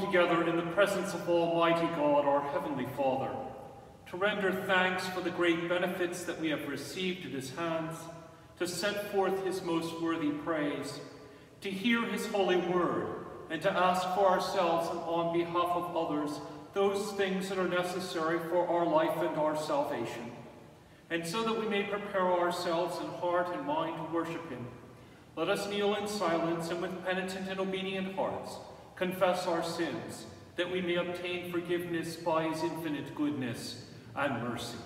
together in the presence of Almighty God, our Heavenly Father, to render thanks for the great benefits that we have received at his hands, to set forth his most worthy praise, to hear his holy word, and to ask for ourselves and on behalf of others those things that are necessary for our life and our salvation. And so that we may prepare ourselves in heart and mind to worship him, let us kneel in silence and with penitent and obedient hearts confess our sins, that we may obtain forgiveness by his infinite goodness and mercy.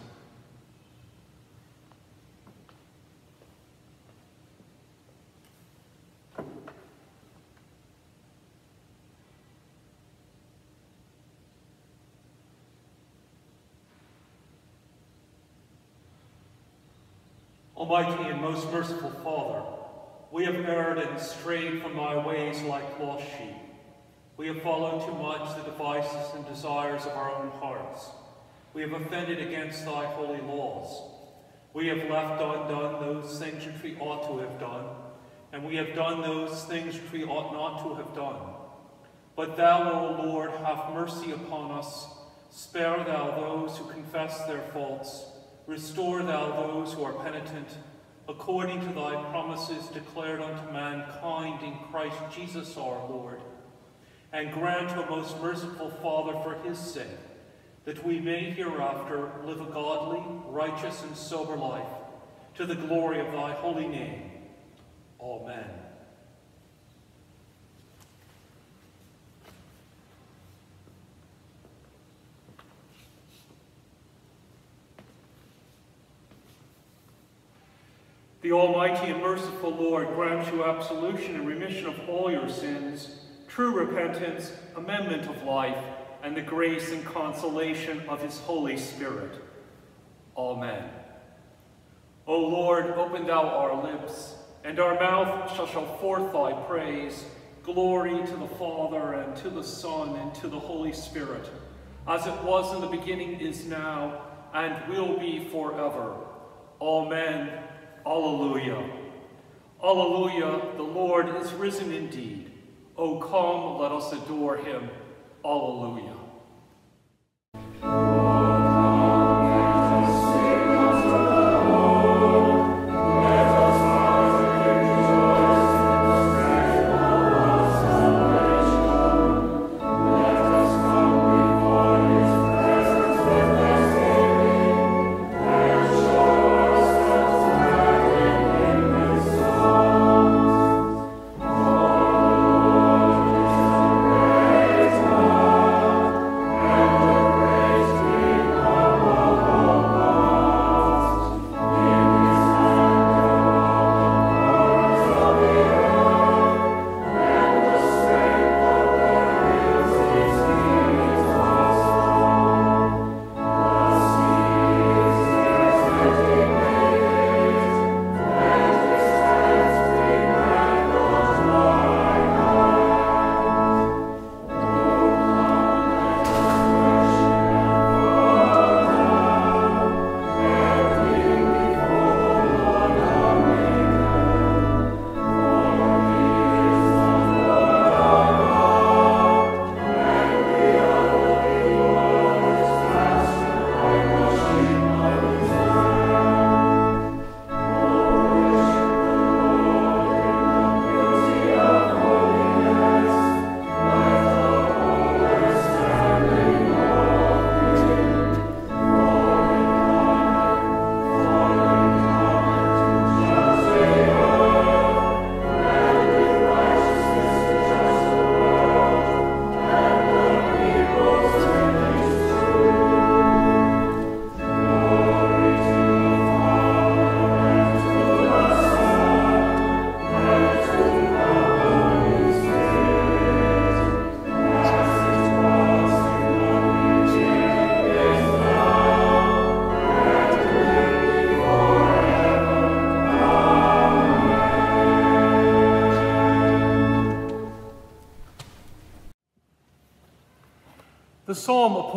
Almighty and most merciful Father, we have erred and strayed from thy ways like lost sheep. We have followed too much the devices and desires of our own hearts. We have offended against thy holy laws. We have left undone those things which we ought to have done, and we have done those things which we ought not to have done. But thou, O Lord, have mercy upon us. Spare thou those who confess their faults. Restore thou those who are penitent, according to thy promises declared unto mankind in Christ Jesus our Lord. And grant, O most merciful Father, for his sake, that we may hereafter live a godly, righteous, and sober life, to the glory of thy holy name. Amen. The Almighty and merciful Lord grant you absolution and remission of all your sins, true repentance, amendment of life, and the grace and consolation of his Holy Spirit. Amen. O Lord, open thou our lips, and our mouth shall show forth thy praise. Glory to the Father, and to the Son, and to the Holy Spirit, as it was in the beginning, is now, and will be forever. Amen. Alleluia. Alleluia, the Lord is risen indeed. O come, let us adore him. Alleluia.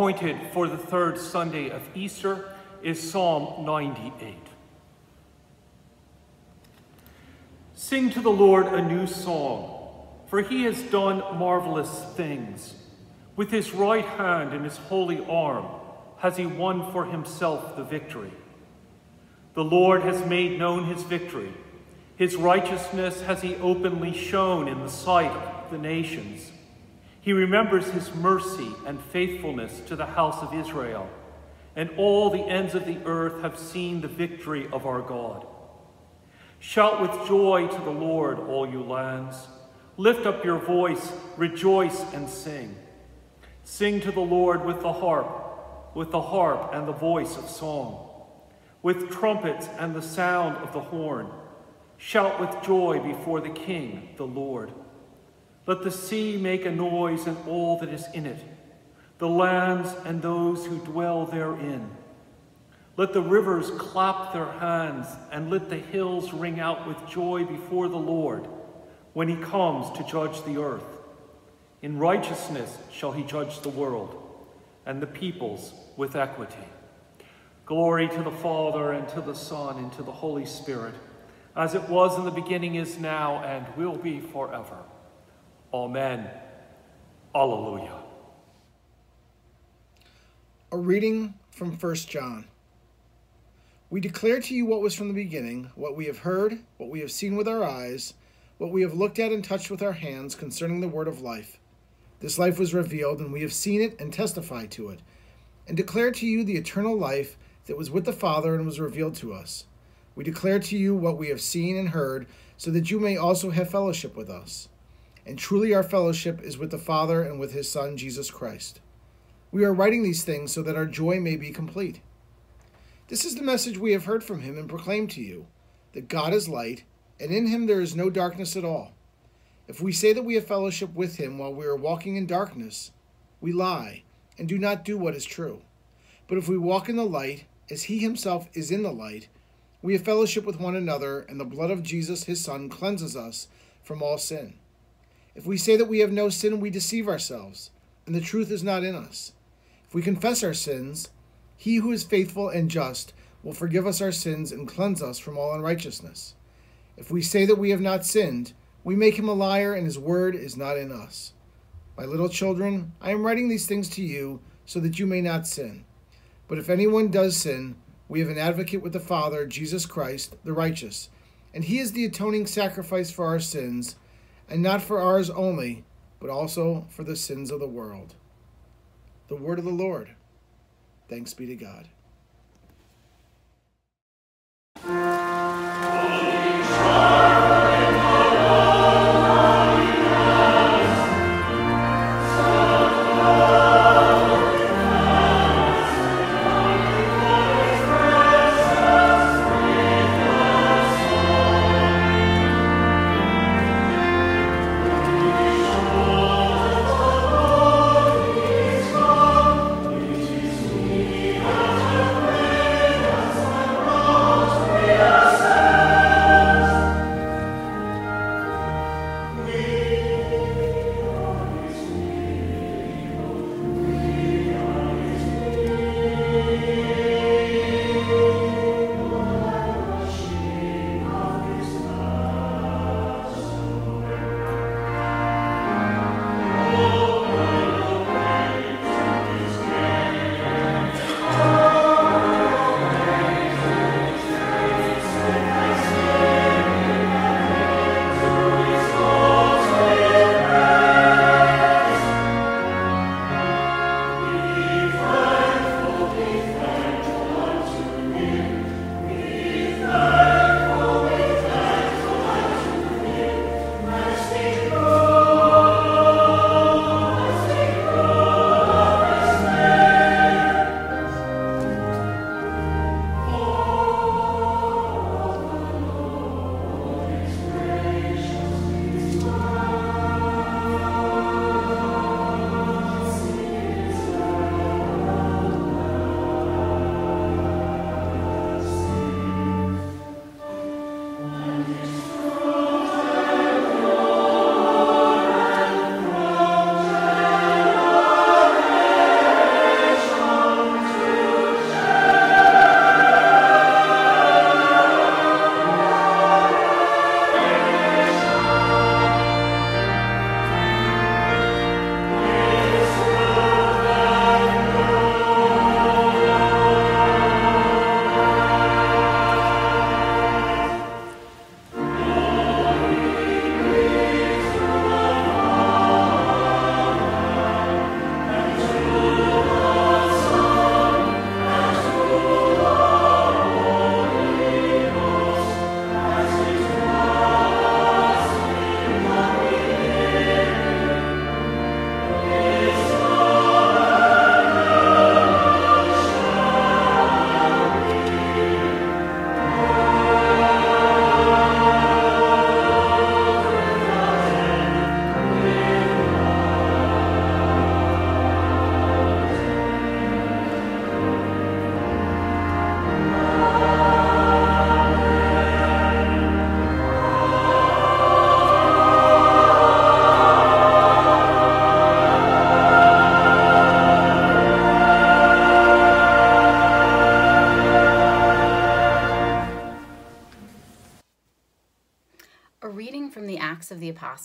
Appointed for the third Sunday of Easter is Psalm 98. Sing to the Lord a new song, for he has done marvelous things. With his right hand and his holy arm has he won for himself the victory. The Lord has made known his victory. His righteousness has he openly shown in the sight of the nations. He remembers his mercy and faithfulness to the house of Israel, and all the ends of the earth have seen the victory of our God. Shout with joy to the Lord, all you lands. Lift up your voice, rejoice and sing. Sing to the Lord with the harp, with the harp and the voice of song, with trumpets and the sound of the horn. Shout with joy before the King, the Lord. Let the sea make a noise and all that is in it, the lands and those who dwell therein. Let the rivers clap their hands, and let the hills ring out with joy before the Lord when he comes to judge the earth. In righteousness shall he judge the world, and the peoples with equity. Glory to the Father, and to the Son, and to the Holy Spirit, as it was in the beginning, is now, and will be forever. Amen. Alleluia. A reading from 1 John. We declare to you what was from the beginning, what we have heard, what we have seen with our eyes, what we have looked at and touched with our hands concerning the word of life. This life was revealed, and we have seen it and testified to it, and declare to you the eternal life that was with the Father and was revealed to us. We declare to you what we have seen and heard, so that you may also have fellowship with us. And truly, our fellowship is with the Father and with his Son, Jesus Christ. We are writing these things so that our joy may be complete. This is the message we have heard from him and proclaimed to you that God is light, and in him there is no darkness at all. If we say that we have fellowship with him while we are walking in darkness, we lie and do not do what is true. But if we walk in the light, as he himself is in the light, we have fellowship with one another, and the blood of Jesus his Son cleanses us from all sin. If we say that we have no sin, we deceive ourselves, and the truth is not in us. If we confess our sins, he who is faithful and just will forgive us our sins and cleanse us from all unrighteousness. If we say that we have not sinned, we make him a liar, and his word is not in us. My little children, I am writing these things to you so that you may not sin. But if anyone does sin, we have an advocate with the Father, Jesus Christ, the righteous, and he is the atoning sacrifice for our sins, and not for ours only, but also for the sins of the world. The word of the Lord. Thanks be to God. A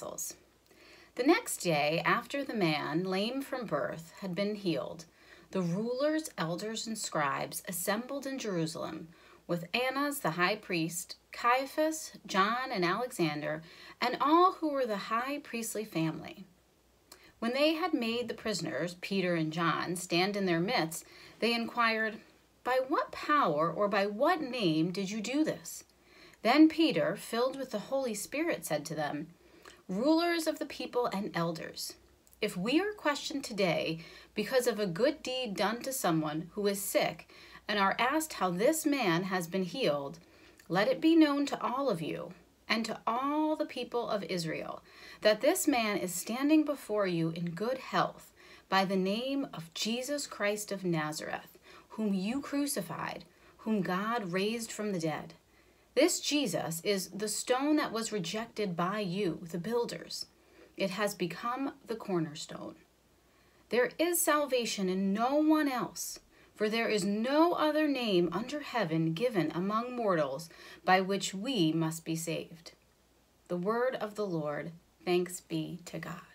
the The next day, after the man, lame from birth, had been healed, the rulers, elders, and scribes assembled in Jerusalem with Annas the high priest, Caiaphas, John, and Alexander, and all who were the high priestly family. When they had made the prisoners, Peter and John, stand in their midst, they inquired, By what power or by what name did you do this? Then Peter, filled with the Holy Spirit, said to them, Rulers of the people and elders, if we are questioned today because of a good deed done to someone who is sick and are asked how this man has been healed, let it be known to all of you and to all the people of Israel that this man is standing before you in good health by the name of Jesus Christ of Nazareth, whom you crucified, whom God raised from the dead. This Jesus is the stone that was rejected by you, the builders. It has become the cornerstone. There is salvation in no one else, for there is no other name under heaven given among mortals by which we must be saved. The word of the Lord. Thanks be to God.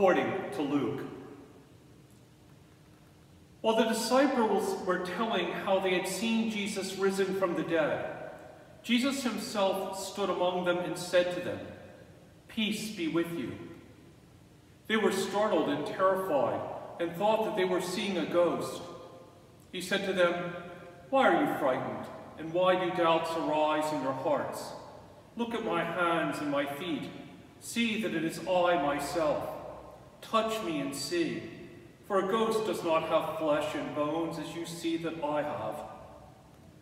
According to Luke. While the disciples were telling how they had seen Jesus risen from the dead, Jesus himself stood among them and said to them, Peace be with you. They were startled and terrified and thought that they were seeing a ghost. He said to them, Why are you frightened? And why do doubts arise in your hearts? Look at my hands and my feet. See that it is I myself. Touch me and see. For a ghost does not have flesh and bones as you see that I have.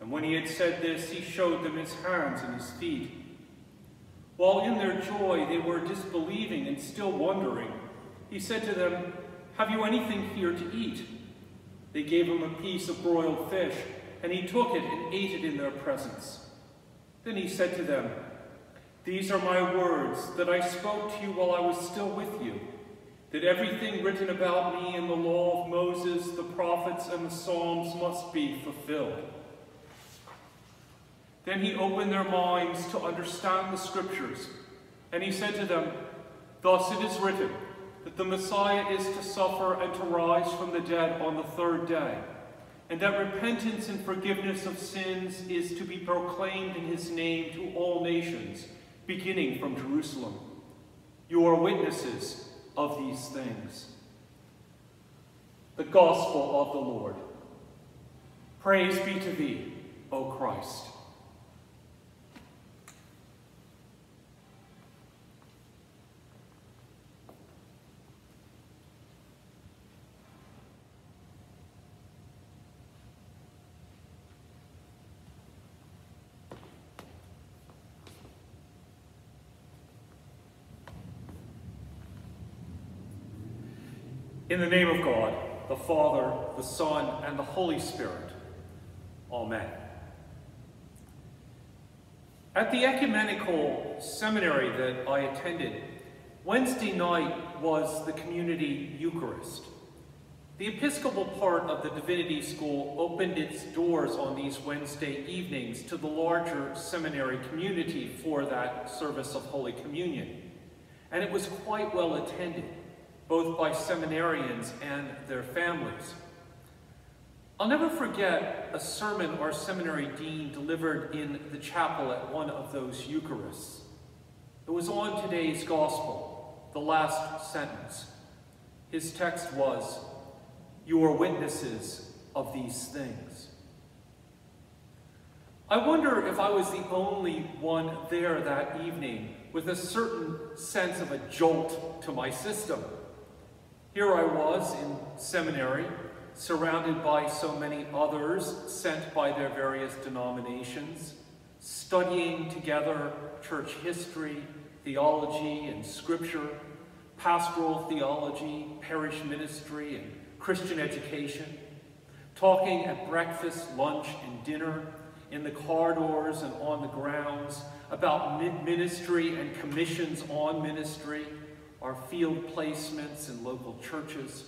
And when he had said this, he showed them his hands and his feet. While in their joy they were disbelieving and still wondering, he said to them, Have you anything here to eat? They gave him a piece of broiled fish, and he took it and ate it in their presence. Then he said to them, These are my words that I spoke to you while I was still with you, that everything written about me in the law of Moses, the prophets, and the Psalms must be fulfilled. Then he opened their minds to understand the scriptures, and he said to them, Thus it is written, that the Messiah is to suffer and to rise from the dead on the third day, and that repentance and forgiveness of sins is to be proclaimed in his name to all nations, beginning from Jerusalem. You are witnesses of these things. The Gospel of the Lord. Praise be to thee, O Christ. In the name of God, the Father, the Son, and the Holy Spirit. Amen. At the ecumenical seminary that I attended, Wednesday night was the community Eucharist. The Episcopal part of the Divinity School opened its doors on these Wednesday evenings to the larger seminary community for that service of Holy Communion. And it was quite well attended both by seminarians and their families. I'll never forget a sermon our seminary dean delivered in the chapel at one of those Eucharists. It was on today's gospel, the last sentence. His text was, You are witnesses of these things. I wonder if I was the only one there that evening with a certain sense of a jolt to my system. Here I was in seminary, surrounded by so many others sent by their various denominations, studying together church history, theology, and scripture, pastoral theology, parish ministry, and Christian education, talking at breakfast, lunch, and dinner, in the corridors and on the grounds, about ministry and commissions on ministry, our field placements in local churches,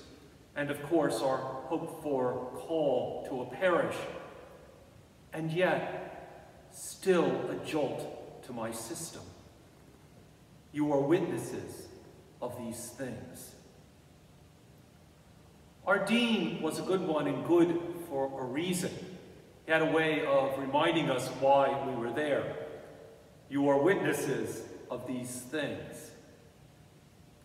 and of course our hoped for call to a parish. And yet, still a jolt to my system. You are witnesses of these things. Our dean was a good one and good for a reason. He had a way of reminding us why we were there. You are witnesses of these things.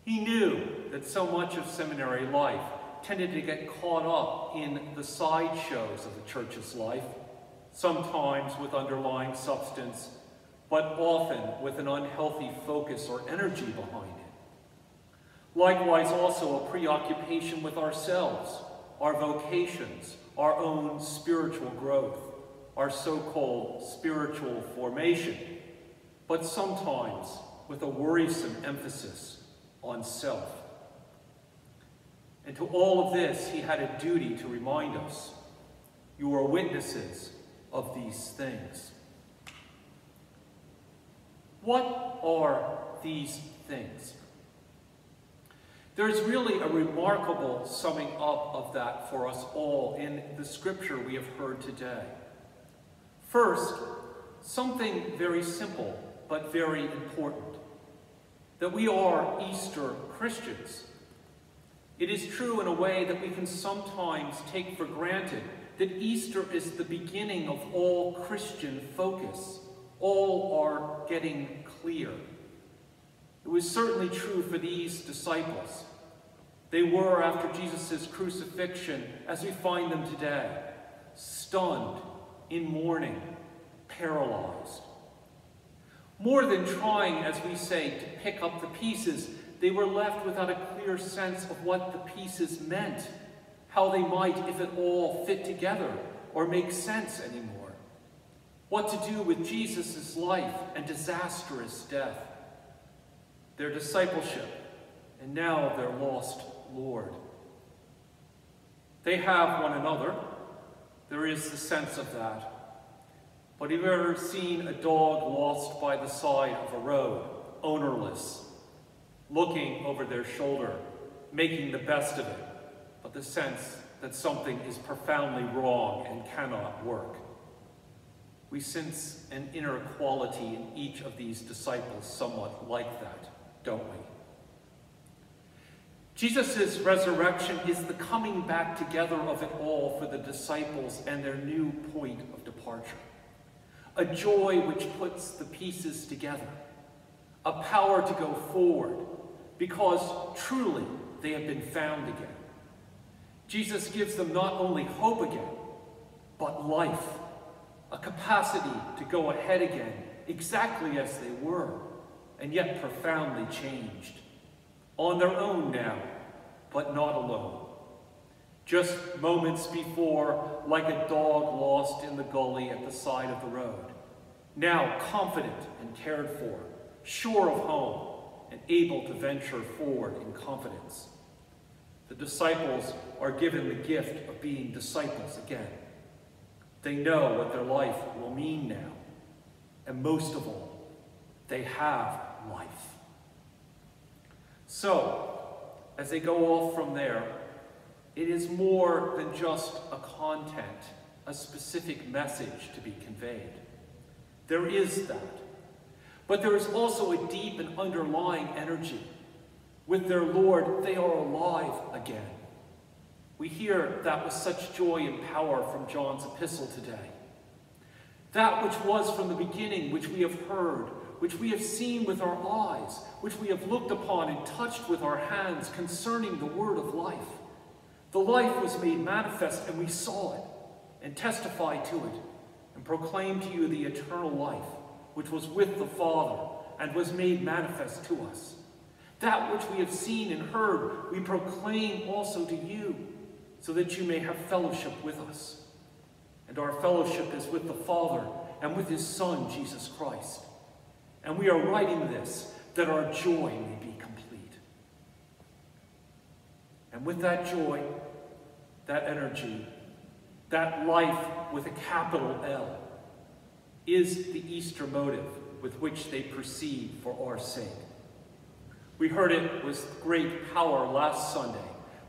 He knew that so much of seminary life tended to get caught up in the sideshows of the church's life, sometimes with underlying substance, but often with an unhealthy focus or energy behind it. Likewise, also a preoccupation with ourselves, our vocations, our own spiritual growth, our so-called spiritual formation, but sometimes with a worrisome emphasis on self. And to all of this, he had a duty to remind us, you are witnesses of these things. What are these things? There's really a remarkable summing up of that for us all in the scripture we have heard today. First, something very simple but very important that we are Easter Christians. It is true in a way that we can sometimes take for granted that Easter is the beginning of all Christian focus. All are getting clear. It was certainly true for these disciples. They were, after Jesus' crucifixion, as we find them today, stunned, in mourning, paralyzed. More than trying, as we say, to pick up the pieces, they were left without a clear sense of what the pieces meant, how they might, if at all, fit together or make sense anymore, what to do with Jesus' life and disastrous death, their discipleship, and now their lost Lord. They have one another. There is the sense of that. But have you ever seen a dog lost by the side of a road, ownerless, looking over their shoulder, making the best of it, but the sense that something is profoundly wrong and cannot work? We sense an inner quality in each of these disciples somewhat like that, don't we? Jesus' resurrection is the coming back together of it all for the disciples and their new point of departure. A joy which puts the pieces together, a power to go forward, because truly they have been found again. Jesus gives them not only hope again, but life, a capacity to go ahead again exactly as they were, and yet profoundly changed on their own now, but not alone. Just moments before, like a dog lost in the gully at the side of the road. Now confident and cared for, sure of home, and able to venture forward in confidence. The disciples are given the gift of being disciples again. They know what their life will mean now. And most of all, they have life. So, as they go off from there, it is more than just a content, a specific message to be conveyed. There is that. But there is also a deep and underlying energy. With their Lord, they are alive again. We hear that with such joy and power from John's epistle today. That which was from the beginning, which we have heard, which we have seen with our eyes, which we have looked upon and touched with our hands concerning the word of life. The life was made manifest, and we saw it, and testified to it, and proclaimed to you the eternal life, which was with the Father, and was made manifest to us. That which we have seen and heard, we proclaim also to you, so that you may have fellowship with us. And our fellowship is with the Father and with his Son, Jesus Christ. And we are writing this that our joy may be complete. And with that joy, that energy, that life with a capital L, is the Easter motive with which they proceed for our sake. We heard it with great power last Sunday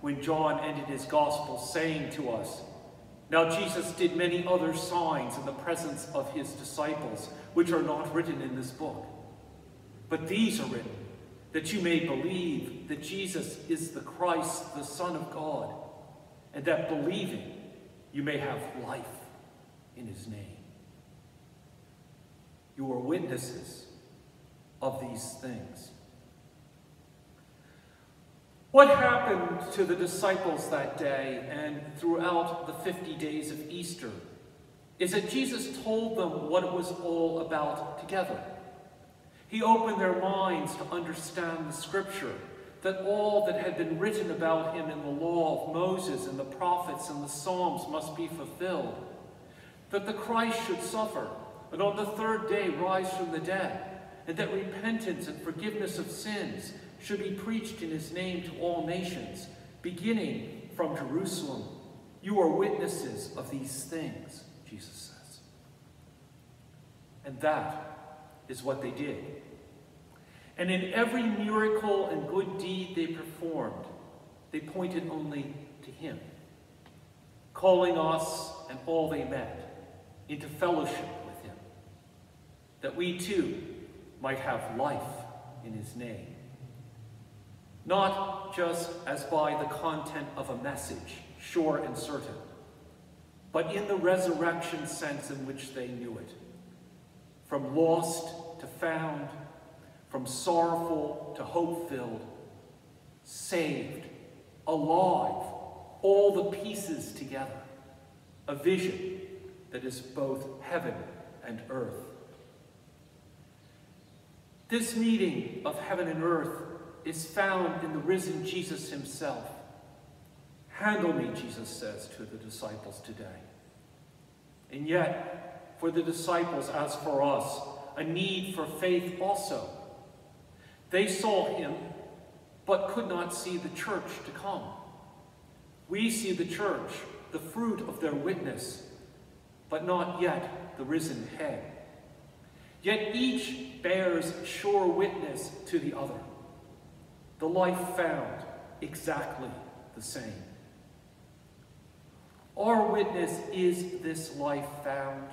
when John ended his gospel saying to us, Now Jesus did many other signs in the presence of his disciples, which are not written in this book. But these are written, that you may believe that Jesus is the Christ, the Son of God, and that believing you may have life in his name. You are witnesses of these things. What happened to the disciples that day and throughout the 50 days of Easter is that Jesus told them what it was all about together. He opened their minds to understand the scripture, that all that had been written about him in the law of Moses and the prophets and the Psalms must be fulfilled, that the Christ should suffer and on the third day rise from the dead, and that repentance and forgiveness of sins should be preached in his name to all nations, beginning from Jerusalem. You are witnesses of these things, Jesus says. And that is what they did. And in every miracle and good deed they performed, they pointed only to him, calling us and all they met into fellowship with him, that we too might have life in his name not just as by the content of a message, sure and certain, but in the resurrection sense in which they knew it. From lost to found, from sorrowful to hope-filled, saved, alive, all the pieces together, a vision that is both heaven and earth. This meeting of heaven and earth is found in the risen Jesus himself. Handle me, Jesus says to the disciples today. And yet, for the disciples, as for us, a need for faith also. They saw him, but could not see the church to come. We see the church, the fruit of their witness, but not yet the risen head. Yet each bears sure witness to the other the life found exactly the same. Our witness is this life found,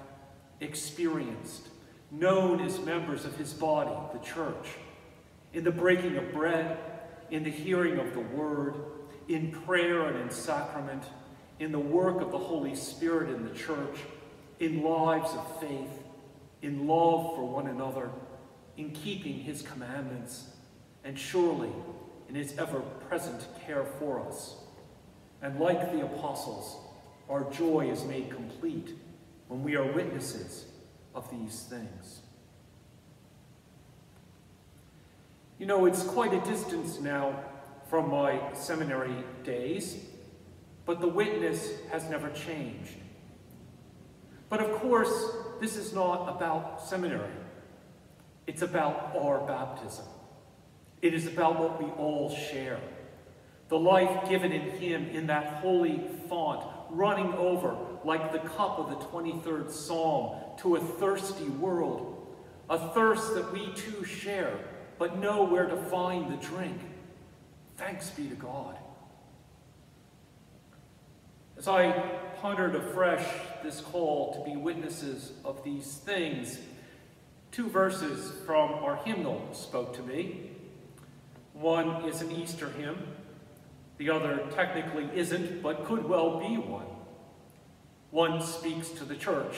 experienced, known as members of his body, the church, in the breaking of bread, in the hearing of the word, in prayer and in sacrament, in the work of the Holy Spirit in the church, in lives of faith, in love for one another, in keeping his commandments, and surely in his ever-present care for us. And like the apostles, our joy is made complete when we are witnesses of these things. You know, it's quite a distance now from my seminary days, but the witness has never changed. But of course, this is not about seminary. It's about our baptism. It is about what we all share. The life given in him in that holy font, running over like the cup of the 23rd Psalm to a thirsty world, a thirst that we too share, but know where to find the drink. Thanks be to God. As I pondered afresh this call to be witnesses of these things, two verses from our hymnal spoke to me. One is an Easter hymn. The other technically isn't, but could well be one. One speaks to the church,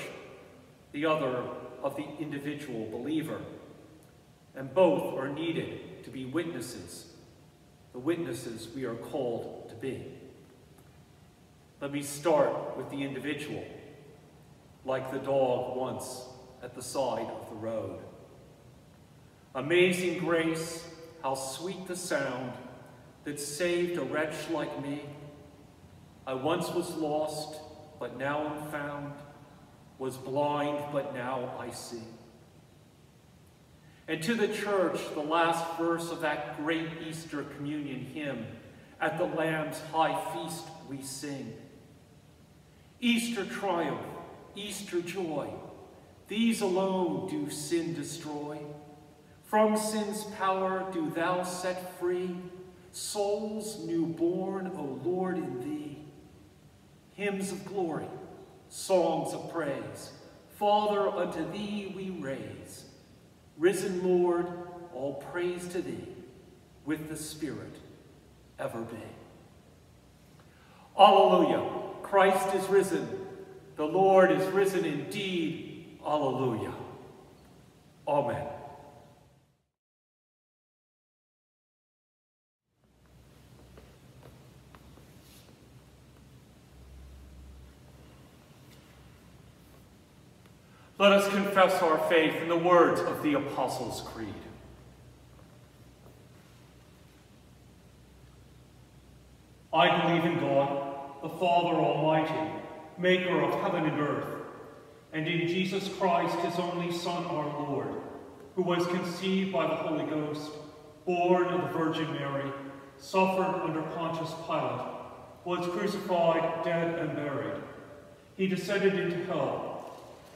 the other of the individual believer. And both are needed to be witnesses, the witnesses we are called to be. Let me start with the individual, like the dog once at the side of the road. Amazing grace, how sweet the sound that saved a wretch like me. I once was lost, but now am found, was blind, but now I see. And to the church, the last verse of that great Easter communion hymn, at the Lamb's high feast we sing. Easter triumph, Easter joy, these alone do sin destroy. From sin's power do thou set free, souls newborn, O Lord, in thee. Hymns of glory, songs of praise, Father, unto thee we raise. Risen Lord, all praise to thee, with the Spirit ever be. Alleluia. Christ is risen. The Lord is risen indeed. Alleluia. Amen. Let us confess our faith in the words of the Apostles' Creed. I believe in God, the Father Almighty, maker of heaven and earth, and in Jesus Christ, his only Son, our Lord, who was conceived by the Holy Ghost, born of the Virgin Mary, suffered under Pontius Pilate, was crucified, dead, and buried. He descended into hell.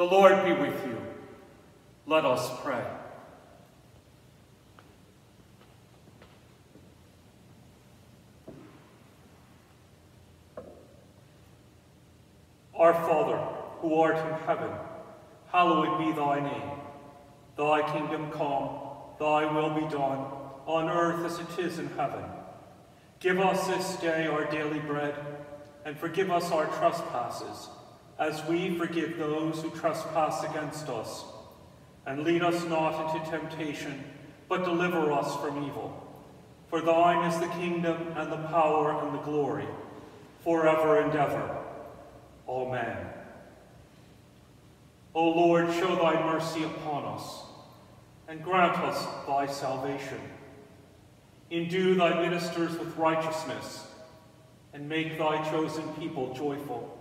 The Lord be with you. Let us pray. Our Father, who art in heaven, hallowed be thy name. Thy kingdom come, thy will be done, on earth as it is in heaven. Give us this day our daily bread, and forgive us our trespasses, as we forgive those who trespass against us. And lead us not into temptation, but deliver us from evil. For thine is the kingdom, and the power, and the glory, forever and ever. Amen. O Lord, show thy mercy upon us, and grant us thy salvation. Endue thy ministers with righteousness, and make thy chosen people joyful.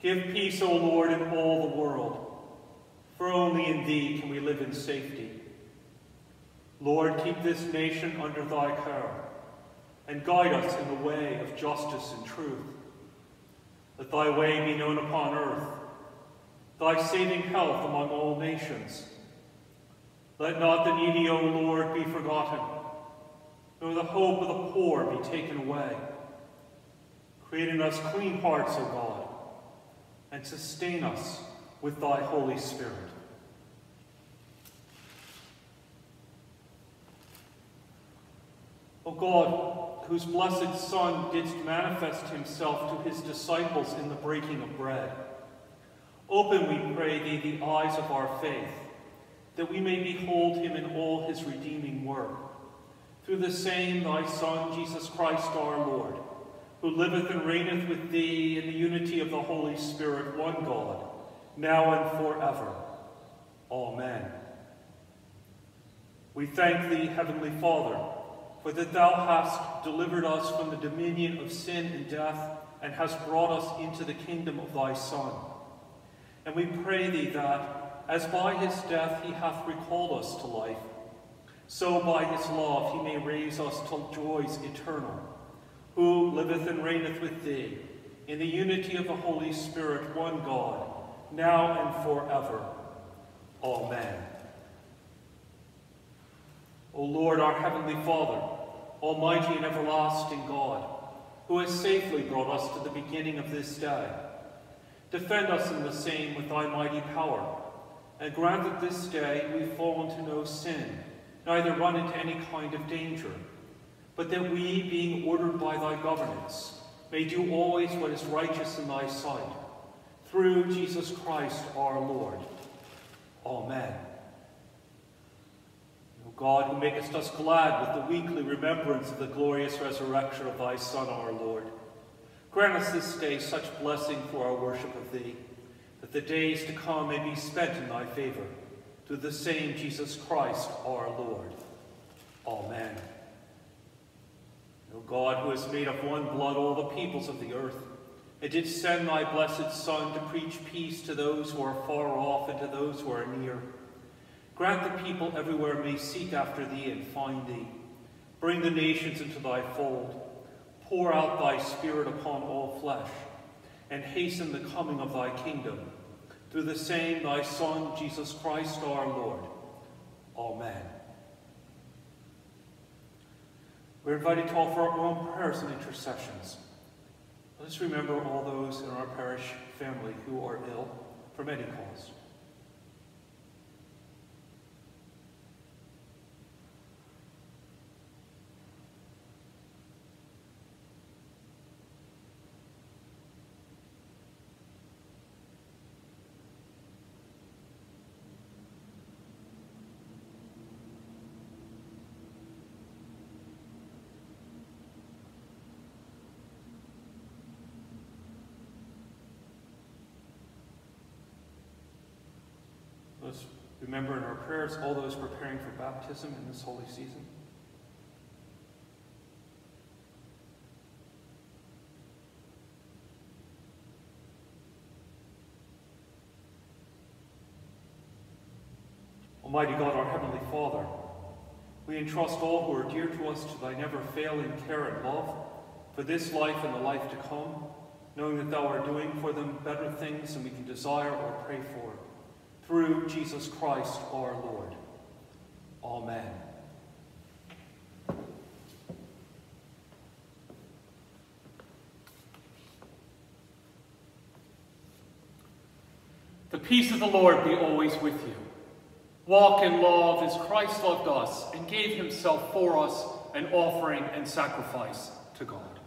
Give peace, O Lord, in all the world, for only in thee can we live in safety. Lord, keep this nation under thy care, and guide us in the way of justice and truth. Let thy way be known upon earth, thy saving health among all nations. Let not the needy, O Lord, be forgotten, nor the hope of the poor be taken away. Create in us clean hearts, O God, and sustain us with thy Holy Spirit. O God, whose blessed Son didst manifest himself to his disciples in the breaking of bread, open, we pray thee, the eyes of our faith, that we may behold him in all his redeeming work. Through the same thy Son, Jesus Christ our Lord, who liveth and reigneth with thee in the unity of the Holy Spirit, one God, now and forever. Amen. We thank thee, Heavenly Father, for that thou hast delivered us from the dominion of sin and death, and hast brought us into the kingdom of thy Son. And we pray thee that, as by his death he hath recalled us to life, so by his love he may raise us to joys eternal, who liveth and reigneth with thee, in the unity of the Holy Spirit, one God, now and forever. Amen. O Lord, our heavenly Father, almighty and everlasting God, who has safely brought us to the beginning of this day, defend us in the same with thy mighty power, and grant that this day we fall into no sin, neither run into any kind of danger, but that we, being ordered by thy governance, may do always what is righteous in thy sight, through Jesus Christ our Lord. Amen. O God, who makest us glad with the weekly remembrance of the glorious resurrection of thy Son, our Lord. Grant us this day such blessing for our worship of thee, that the days to come may be spent in thy favor, through the same Jesus Christ, our Lord. Amen. O God, who hast made of one blood all the peoples of the earth, and didst send thy blessed Son to preach peace to those who are far off and to those who are near, Grant the people everywhere may seek after thee and find thee. Bring the nations into thy fold. Pour out thy spirit upon all flesh, and hasten the coming of thy kingdom. Through the same thy Son, Jesus Christ our Lord. Amen. We're invited to offer our own prayers and intercessions. Let us remember all those in our parish family who are ill from any cause. Remember in our prayers all those preparing for baptism in this holy season. Almighty God, our Heavenly Father, we entrust all who are dear to us to thy never failing care and love for this life and the life to come, knowing that thou art doing for them better things than we can desire or pray for through Jesus Christ our Lord. Amen. The peace of the Lord be always with you. Walk in love as Christ loved us and gave himself for us an offering and sacrifice to God.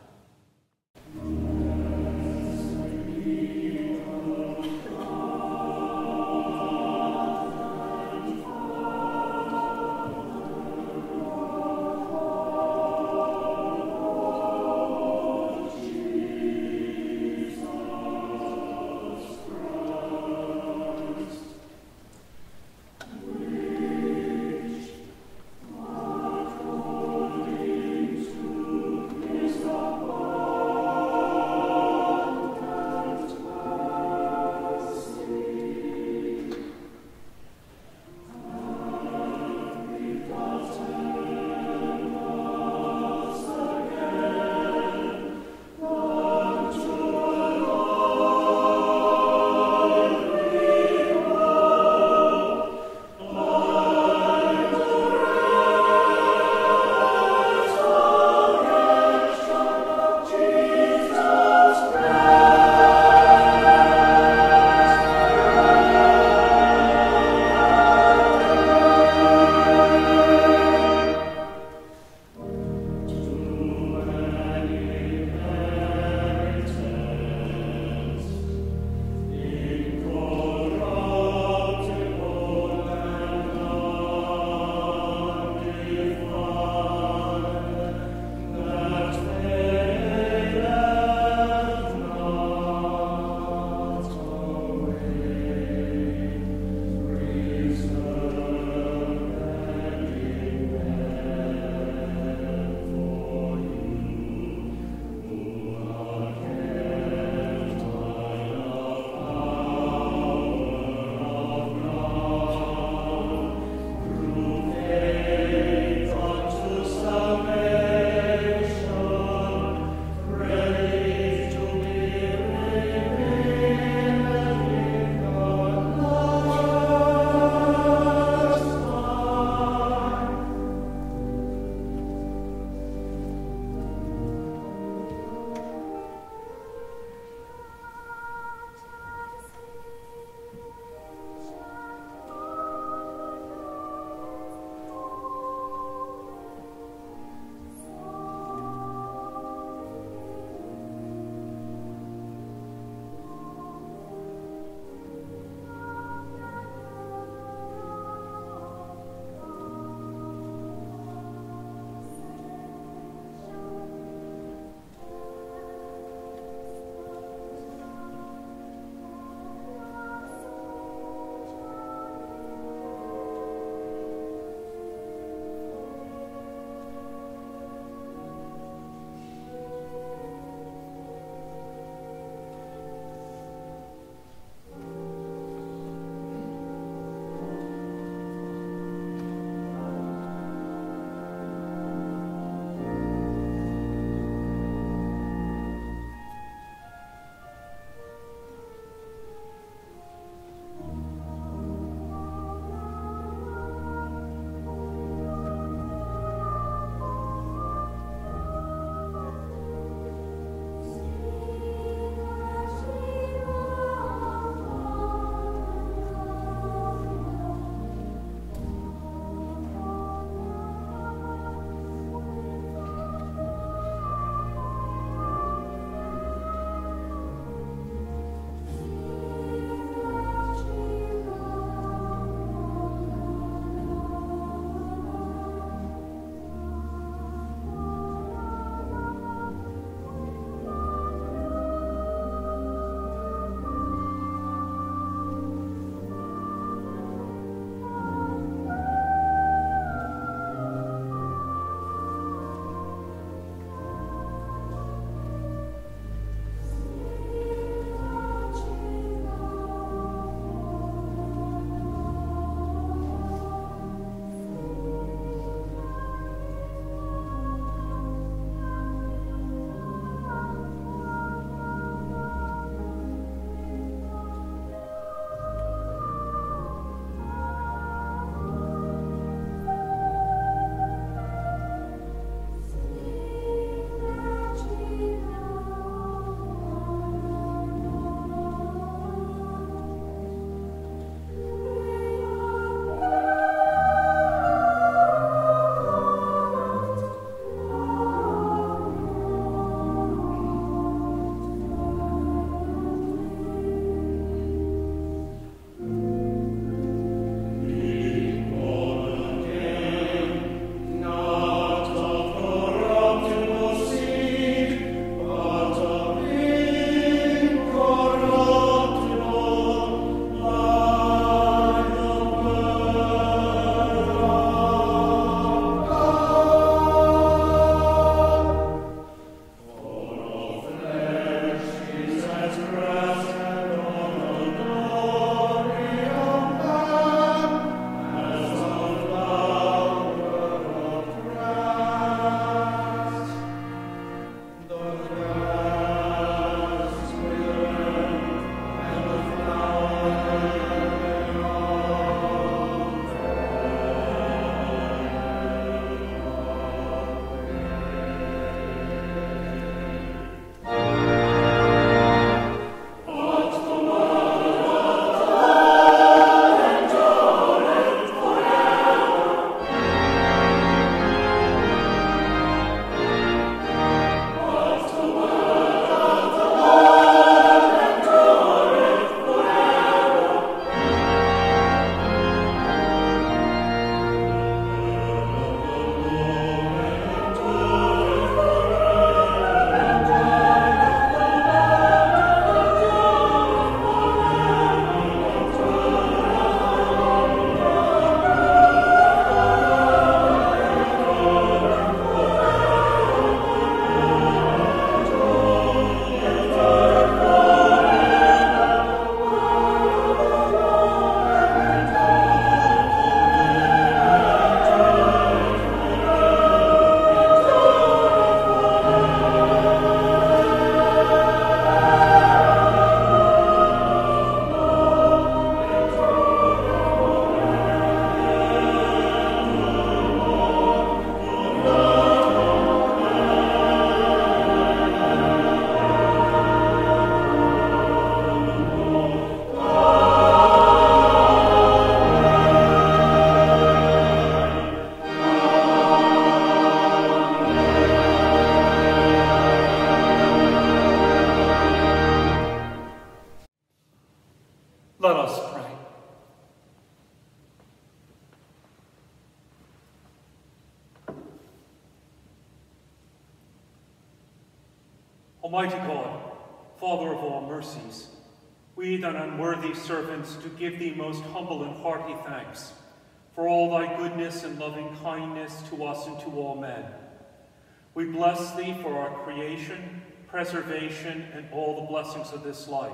Bless thee for our creation, preservation, and all the blessings of this life.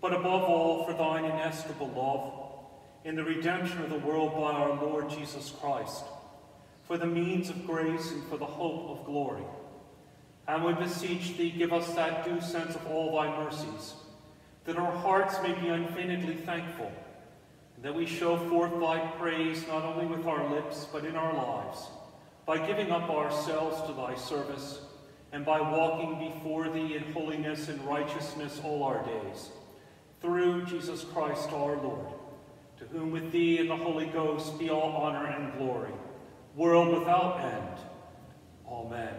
But above all, for thine inestimable love, in the redemption of the world by our Lord Jesus Christ, for the means of grace and for the hope of glory. And we beseech thee, give us that due sense of all thy mercies, that our hearts may be unfeignedly thankful, and that we show forth thy praise not only with our lips, but in our lives, by giving up ourselves to thy service, and by walking before thee in holiness and righteousness all our days, through Jesus Christ our Lord, to whom with thee and the Holy Ghost be all honor and glory, world without end. Amen.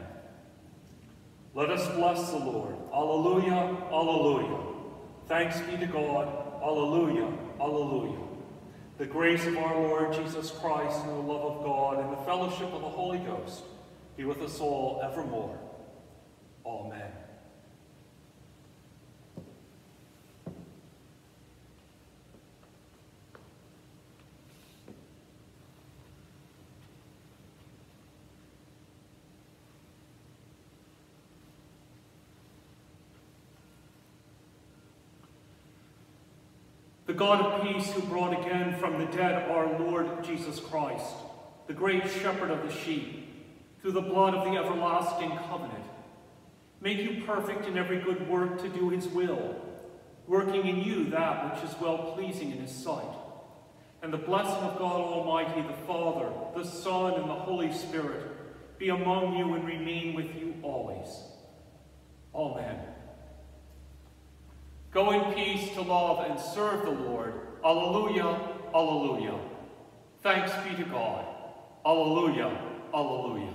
Let us bless the Lord. Alleluia, alleluia. Thanks be to God. Alleluia, alleluia. The grace of our Lord Jesus Christ and the love of God and the fellowship of the Holy Ghost be with us all evermore. Amen. The God of peace who brought again from the dead our Lord Jesus Christ, the great shepherd of the sheep, through the blood of the everlasting covenant, make you perfect in every good work to do his will, working in you that which is well-pleasing in his sight. And the blessing of God Almighty, the Father, the Son, and the Holy Spirit be among you and remain with you always. Amen. Go in peace to love and serve the Lord. Alleluia, alleluia. Thanks be to God. Alleluia, alleluia.